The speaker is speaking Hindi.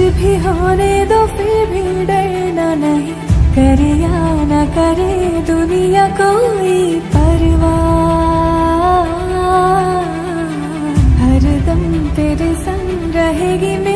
भी होने दो, फिर भी डरना नहीं। करे या न करे दुनिया कोई परवाह। हरदम तेरे संग रहेगी